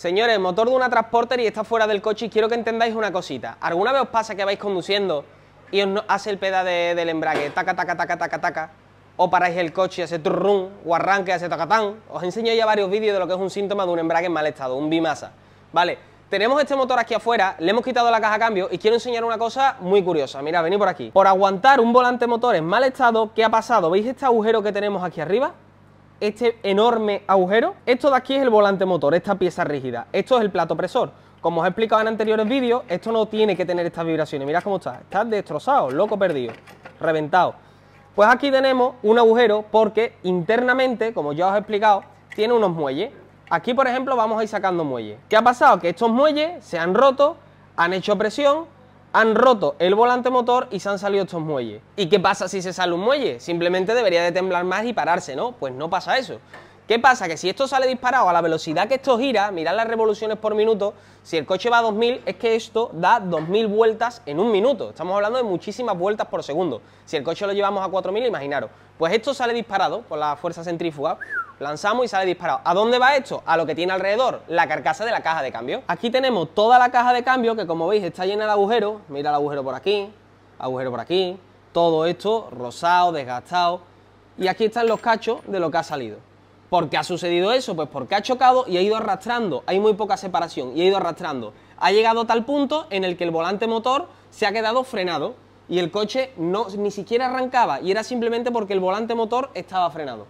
Señores, motor de una Transporter y está fuera del coche y quiero que entendáis una cosita. ¿Alguna vez os pasa que vais conduciendo y os hace el peda del embrague, taca, taca, taca, taca, taca? O paráis el coche y hace turrún, o arranque hace tacatán. Os enseño ya varios vídeos de lo que es un síntoma de un embrague en mal estado, un bimasa. Vale, tenemos este motor aquí afuera, le hemos quitado la caja a cambio y quiero enseñar una cosa muy curiosa. Mira, venid por aquí. Por aguantar un volante motor en mal estado, ¿qué ha pasado? ¿Veis este agujero que tenemos aquí arriba? Este enorme agujero. Esto de aquí es el volante motor, esta pieza rígida. Esto es el plato presor. Como os he explicado en anteriores vídeos, esto no tiene que tener estas vibraciones. Mirad cómo está. Está destrozado, loco perdido, reventado. Pues aquí tenemos un agujero porque internamente, como ya os he explicado, tiene unos muelles. Aquí, por ejemplo, vamos a ir sacando muelles. ¿Qué ha pasado? Que estos muelles se han roto, han hecho presión han roto el volante motor y se han salido estos muelles. ¿Y qué pasa si se sale un muelle? Simplemente debería de temblar más y pararse, ¿no? Pues no pasa eso. ¿Qué pasa? Que si esto sale disparado a la velocidad que esto gira, mirad las revoluciones por minuto, si el coche va a 2000, es que esto da 2000 vueltas en un minuto. Estamos hablando de muchísimas vueltas por segundo. Si el coche lo llevamos a 4000, imaginaros. Pues esto sale disparado por la fuerza centrífuga lanzamos y sale disparado. ¿A dónde va esto? A lo que tiene alrededor, la carcasa de la caja de cambio. Aquí tenemos toda la caja de cambio que como veis está llena de agujeros. Mira el agujero por aquí, agujero por aquí, todo esto rosado, desgastado. Y aquí están los cachos de lo que ha salido. ¿Por qué ha sucedido eso? Pues porque ha chocado y ha ido arrastrando. Hay muy poca separación y ha ido arrastrando. Ha llegado a tal punto en el que el volante motor se ha quedado frenado y el coche no, ni siquiera arrancaba y era simplemente porque el volante motor estaba frenado.